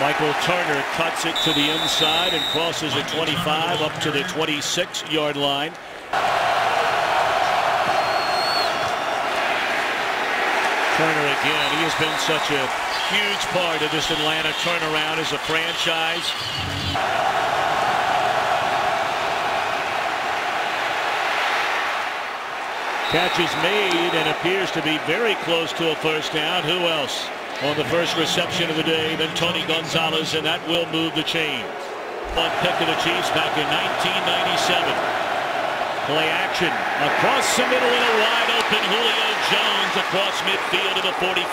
Michael Turner cuts it to the inside and crosses at 25 up to the 26 yard line. Turner again. He has been such a huge part of this Atlanta turnaround as a franchise. Catch is made and appears to be very close to a first down. Who else on the first reception of the day than Tony Gonzalez, and that will move the chain. One pick of the Chiefs back in 1997. Play action across the middle and a wide open Julio Jones across midfield to the 45.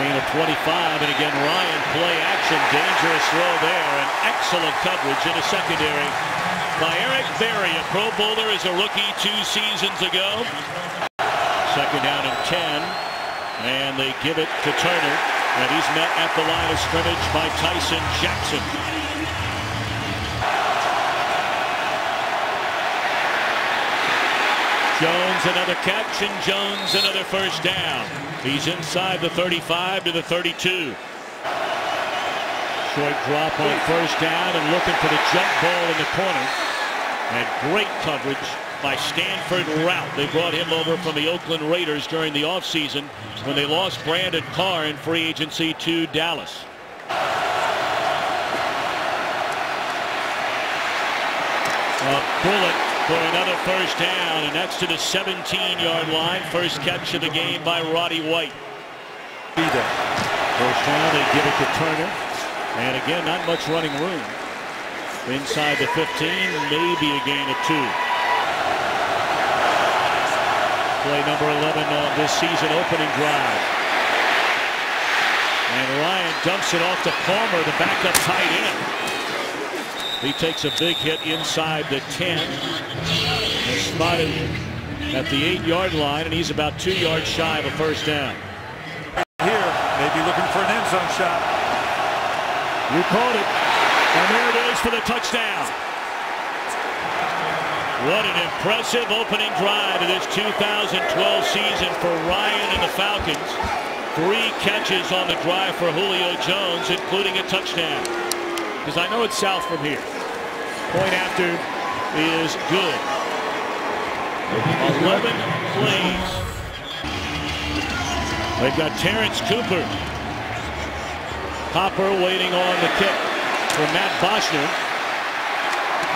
Gain of 25, and again Ryan play action, dangerous throw there, and excellent coverage in the secondary by Eric Berry, a Pro Bowler as a rookie two seasons ago. Second down and 10, and they give it to Turner, and he's met at the line of scrimmage by Tyson Jackson. Jones another catch and Jones another first down. He's inside the 35 to the 32. Short drop on first down and looking for the jump ball in the corner. And great coverage by Stanford Routt. They brought him over from the Oakland Raiders during the offseason when they lost Brandon Carr in free agency to Dallas. A bullet for another first down, and that's to the 17-yard line. First catch of the game by Roddy White. First down, they give it to Turner. And again, not much running room. Inside the 15, maybe a gain of two. Play number 11 on this season opening drive. And Ryan dumps it off to Palmer, the backup tight end. He takes a big hit inside the 10. And spotted at the eight-yard line, and he's about two yards shy of a first down. Here, maybe looking for an end zone shot. You caught it. And there it is for the touchdown. What an impressive opening drive of this 2012 season for Ryan and the Falcons. Three catches on the drive for Julio Jones, including a touchdown because I know it's south from here. Point after is good. 11 plays. They've got Terrence Cooper. Hopper waiting on the kick for Matt Bosher.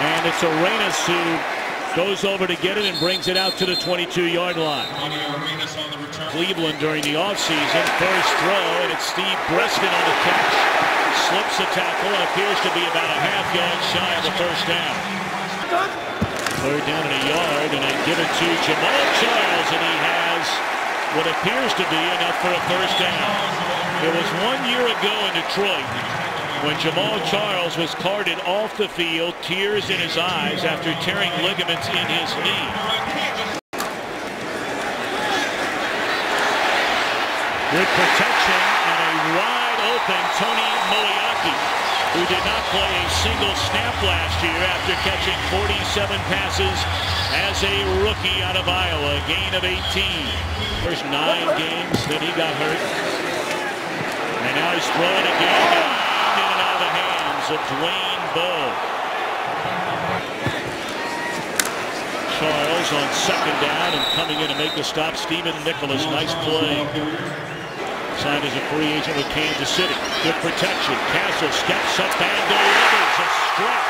And it's Arenas who goes over to get it and brings it out to the 22-yard line. Cleveland during the offseason. First throw, and it's Steve Breaston on the catch slips the tackle and appears to be about a half yard shy of the first down. Third down and a yard, and they give it to Jamaal Charles, and he has what appears to be enough for a first down. It was one year ago in Detroit when Jamaal Charles was carted off the field, tears in his eyes after tearing ligaments in his knee. Good protection and a wide open Tony Moeaki, who did not play a single snap last year after catching 47 passes as a rookie out of Iowa, gain of 18. First nine games that he got hurt. And now he's throwing again of the hands of Dwayne Bowe. Charles on second down and coming in to make the stop, Stephen Nicholas. Nice play. Signed as a free agent with Kansas City. Good protection. Cassel steps up and delivers a strike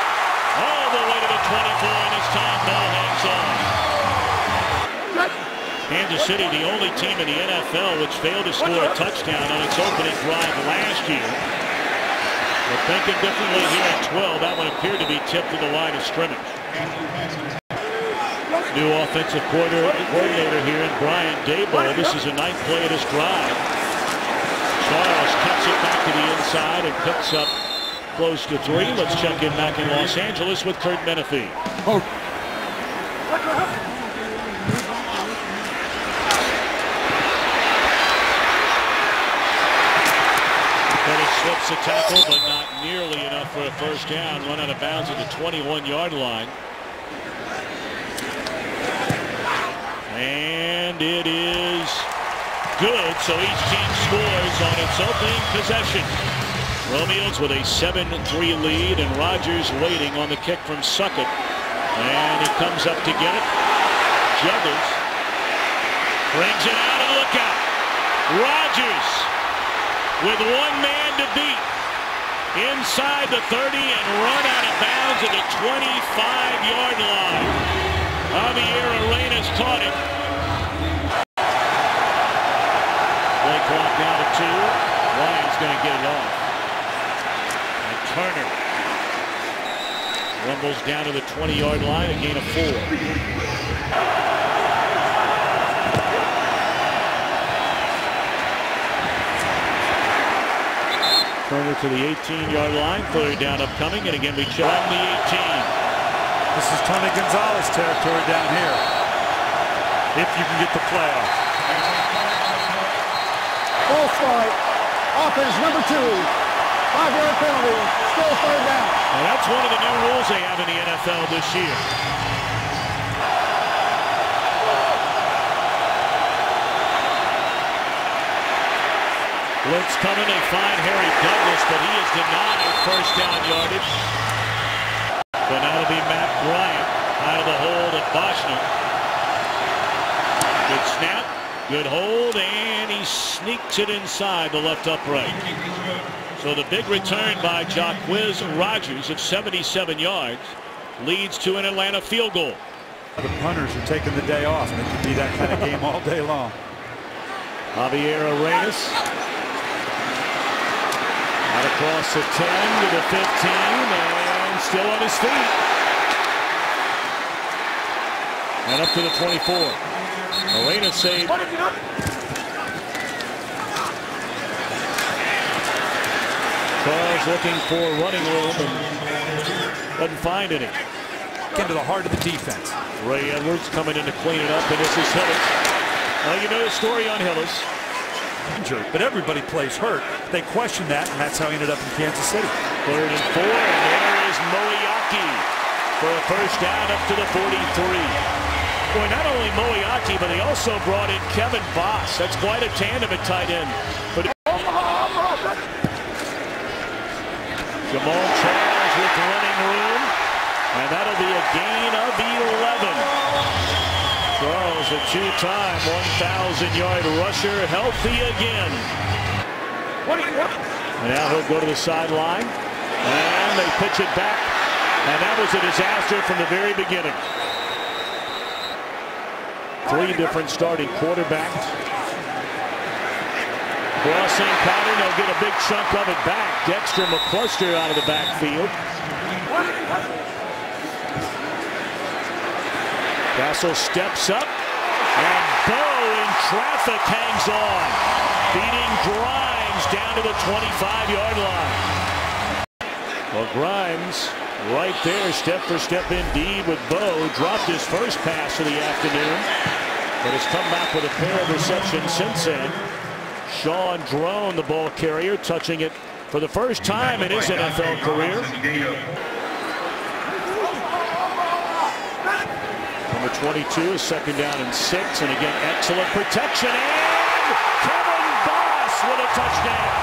all the way to the 24, and this time ball hangs on. Kansas City, the only team in the NFL which failed to score a touchdown on its opening drive last year. But thinking differently here at 12, that one appeared to be tipped to the line of scrimmage. New offensive coordinator here in Brian Daboll. This is a ninth play of this drive. Charles cuts it back to the inside and picks up close to three. Let's check in back in Los Angeles with Kurt Menefee. Oh. Slips a tackle, but not nearly enough for a first down. Run out of bounds at the 21-yard line. And it is good, so each team scores on its opening possession. Romeos with a 7-3 lead, and Rodgers waiting on the kick from Succop. And he comes up to get it. Juggles. Brings it out and look out. Rodgers with one man to beat inside the 30 and run out of bounds at the 25-yard line. Javier Arenas caught it. Play clock down to two. Ryan's going to get it off. And Turner rumbles down to the 20-yard line, a gain of four. Turner to the 18-yard line. Third down upcoming, and again we check on the 18. This is Tony Gonzalez territory down here. If you can get the playoff. False start. Offense number two. Five-yard penalty. Still third down. Now that's one of the new rules they have in the NFL this year. Blitz coming. They find Harry Douglas, but he is denied first down yardage. So now it'll be Matt Bryant out of the hold at Bosher. Good snap, good hold, and he sneaks it inside the left upright. So the big return by Jacquizz Rodgers of 77 yards leads to an Atlanta field goal. The punters are taking the day off, and it could be that kind of game all day long. Javier Arenas out across the 10 to the 15 and still on his feet. And up to the 24. Arenas saved. Charles looking for running room and doesn't find any. Into the heart of the defense. Ray Edwards coming in to clean it up, and this is Hillis. Well, you know the story on Hillis. Injured, but everybody plays hurt. They question that, and that's how he ended up in Kansas City. Third and four, and there is Moeaki for a first down up to the 43. Boy, not only Moeaki, but they also brought in Kevin Boss. That's quite a tandem at tight end. But Jamaal Charles with running room, and that'll be a gain of 11. Two-time 1,000-yard rusher, healthy again. And now he'll go to the sideline, and they pitch it back, and that was a disaster from the very beginning. Three different starting quarterbacks. Crossing pattern, they'll get a big chunk of it back. Dexter McCluster out of the backfield. Cassel steps up, Bowe in traffic hangs on, beating Grimes down to the 25-yard line. Well, Grimes right there, step for step indeed with Bowe. Dropped his first pass of the afternoon, but has come back with a pair of receptions since then. Shaun Draughn, the ball carrier, touching it for the first time in his NFL career. Number 22 is second down and six, and again, excellent protection, and Kevin Boss with a touchdown.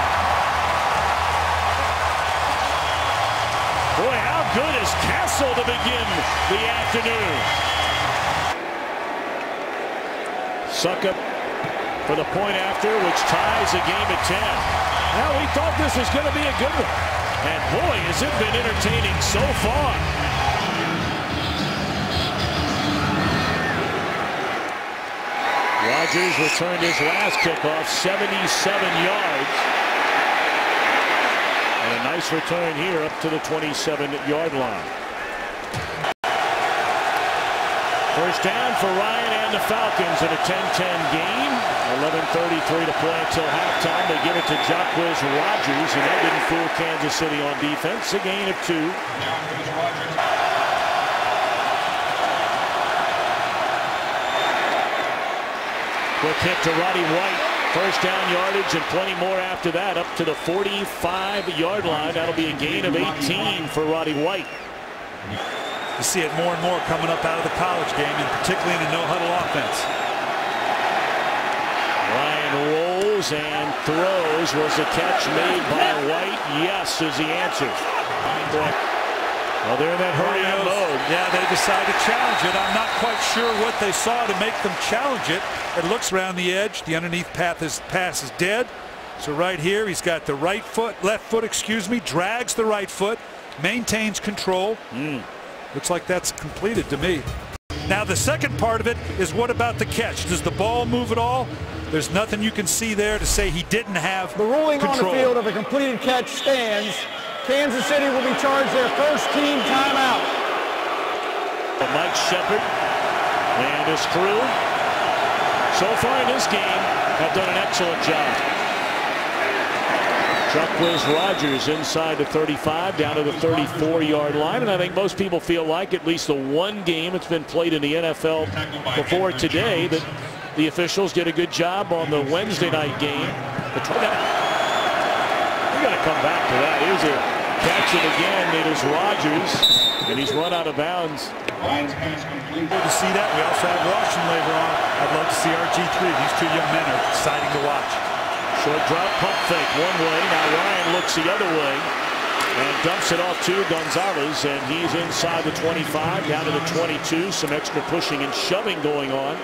Boy, how good is Cassel to begin the afternoon? Succop for the point after, which ties the game at 10. Now, we thought this was going to be a good one. And boy, has it been entertaining so far. Rodgers returned his last kickoff 77 yards. And a nice return here up to the 27-yard line. First down for Ryan and the Falcons in a 10-10 game. 11.33 to play until halftime. They give it to Jacquizz Rodgers, and that didn't fool Kansas City on defense. A gain of two. Quick hit to Roddy White. First down yardage and plenty more after that up to the 45-yard line. That'll be a gain of 18 for Roddy White. You see it more and more coming up out of the college game, and particularly in the no-huddle offense. Ryan rolls and throws. Was a catch made by White? Yes, is the answer. Well, they're in that hurry up mode. Yeah, they decide to challenge it. I'm not quite sure what they saw to make them challenge it. It looks around the edge. The underneath path is, pass is dead. So right here, he's got the right foot, left foot, excuse me, drags the right foot, maintains control. Mm. Looks like that's completed to me. Now the second part of it is what about the catch? Does the ball move at all? There's nothing you can see there to say he didn't have The ruling control. on the field of a completed catch stands. Kansas City will be charged their first team timeout. Mike Shepard and his crew so far in this game have done an excellent job. Chuck Quiz Rogers inside the 35 down to the 34 yard line and I think most people feel like at least the one game that's been played in the NFL before today that the officials did a good job on the Wednesday night game. To come back to that. Here's a catch it again. It is Rodgers and he's run out of bounds. Good to see that. We also have Washington later on. I'd love to see RG3. These two young men are exciting to watch. Short drop pump fake one way. Now Ryan looks the other way and dumps it off to Gonzalez and he's inside the 25 down to the 22 some extra pushing and shoving going on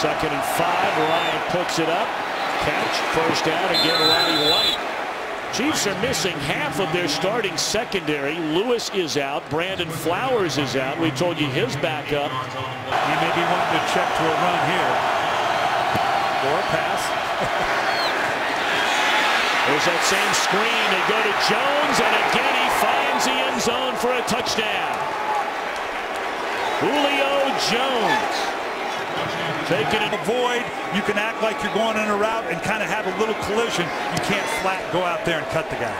second and five Ryan puts it up catch first down again Roddy White Chiefs are missing half of their starting secondary Lewis is out Brandon Flowers is out we told you his backup he may be wanting to check to a run here or a pass. There's that same screen. They go to Jones, and again he finds the end zone for a touchdown. Julio Jones. Taking it. Avoid. You can act like you're going in a route and kind of have a little collision. You can't flat go out there and cut the guy.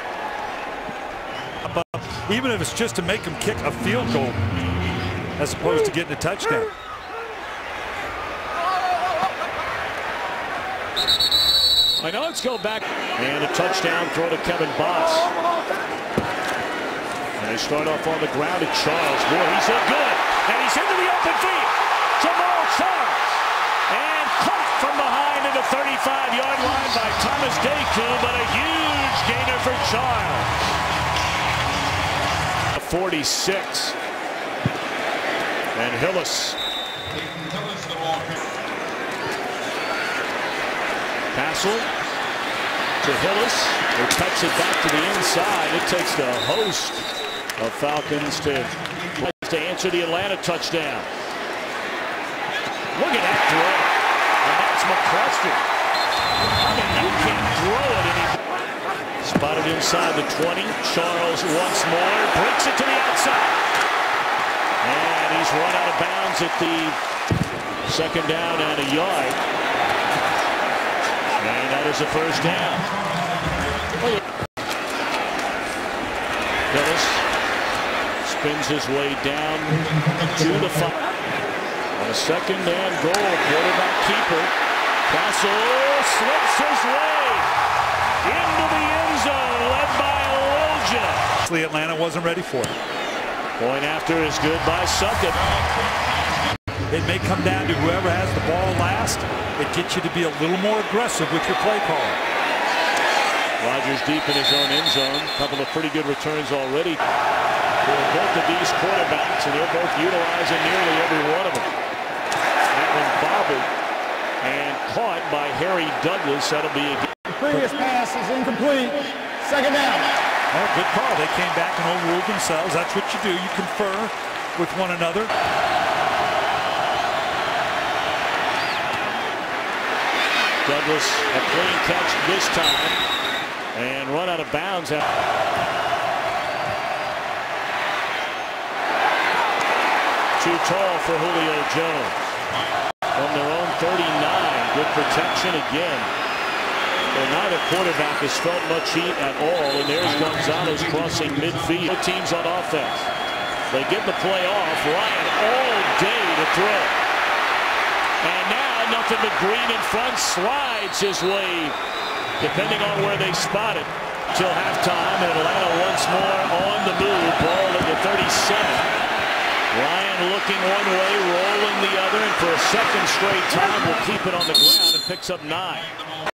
But Even if it's just to make him kick a field goal as opposed to getting a touchdown. I know let's go back. And a touchdown throw to Kevin Boss. And they start off on the ground at Charles. Boy, he's so good. And he's into the open field. Charles. And caught from behind in the 35-yard line by Thomas DeCoud, but a huge gainer for Charles. 46. And Hillis Hassel to Hillis, who cuts it back to the inside. It takes the host of Falcons to, to answer the Atlanta touchdown. Look at that throw. And that's McCluster. I mean, you can't throw it any. Spotted inside the 20. Charles once more breaks it to the outside. And he's run out of bounds at the second down and a yard. And that is a first down. Hillis spins his way down to the five. A second and goal, quarterback keeper. Cassel slips his way into the end zone, led by Lilja. Atlanta wasn't ready for it. Point after is good by Succop. It may come down to whoever has the ball last it gets you to be a little more aggressive with your play call. Rodgers deep in his own end zone. Couple of pretty good returns already for both of these quarterbacks, and they're both utilizing nearly every one of them. That and caught by Harry Douglas. That'll be a the previous pass is incomplete. Second down. Oh, good call. They came back and overruled themselves. That's what you do. You confer with one another. Douglas a clean catch this time and run out of bounds. Too tall for Julio Jones. From their own 39. Good protection again. Well, neither quarterback has felt much heat at all. And there's Gonzalez crossing midfield. Teams on offense. They get the play off. Ryan all day to throw. And now nothing but green in front. Slides his way, depending on where they spot it, till halftime. And Atlanta once more on the move. Ball at the 37. Ryan looking one way, rolling the other, and for a second straight time will keep it on the ground and picks up nine.